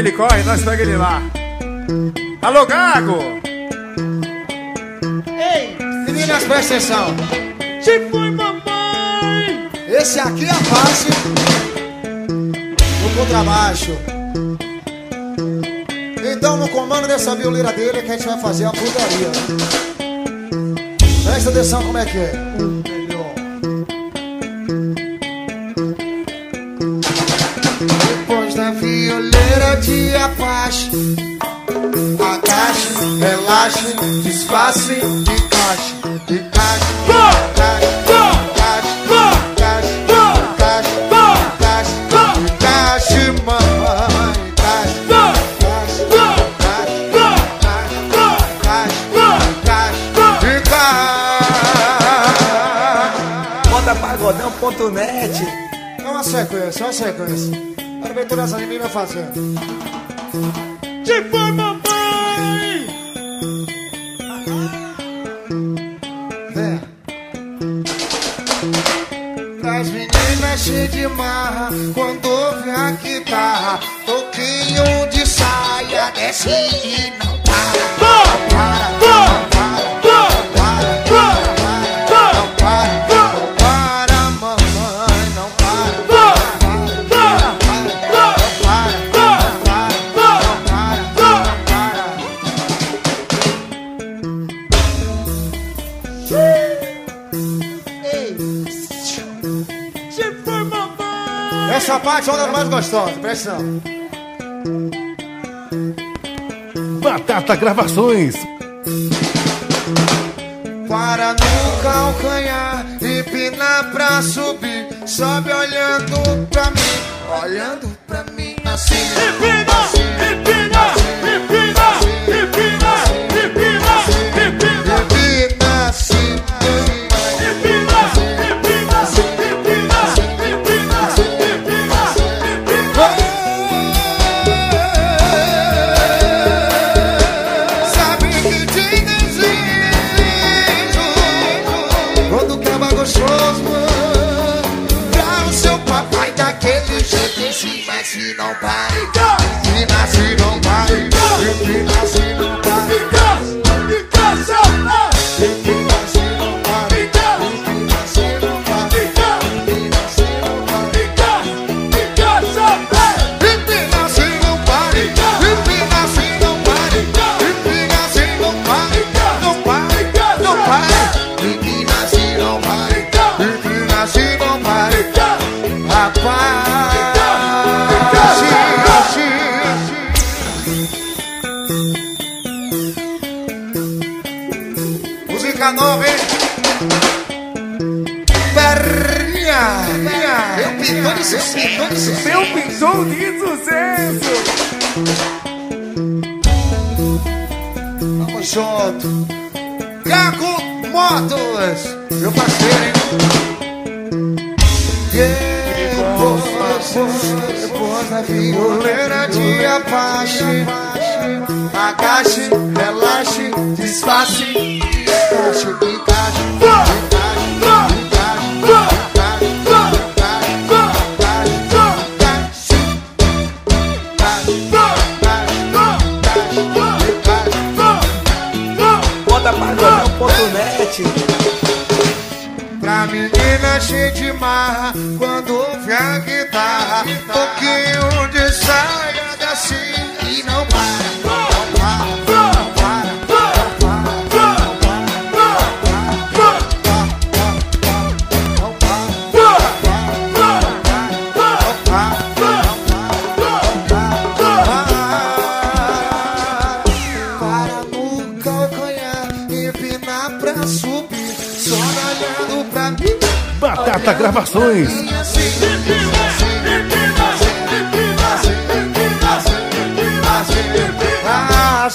Ele corre, nós pega ele lá. Alô, Gago! Ei, meninas, presta atenção. Se foi mamãe! Esse aqui é face do contrabaixo. Então, no comando dessa violeira dele, é que a gente vai fazer a putaria. Presta atenção como é que é. de a paz. Agache, relaxe, desface de caixa, de caixa, de caixa. Pagodão.net É uma sequência, é uma sequência. Todas as meninas fazendo. Se foi mamãe! Vem. As meninas cheias de marra Quando ouve a guitarra Toquinho de saia Desce e não para para, não para Essa parte é uma das mais gostosas, atenção. Batata Gravações. Para no calcanhar, empinar pra subir. Sobe olhando pra mim, olhando pra mim assim. Empina, empina, empina, nasce não para. Se nasce não para. Se nasce não para. E cansa, e cansa. Bye. Perninha, eu pintou de sucesso, Meu pintou de sucesso! Vamos junto. Gago Motos, meu parceiro, hein? Depois, Goleira de apache Agache, relaxe, disfarce Encaixe, encaixe, encaixe, encaixe Pra mim menina cheia de marra Quando ouve a guitarra Pouquinho de saia desce E não para para, não para Não para, não para Para no calcanhar Empinar pra subir Só olhando pra mim Batata Gravações. Ah,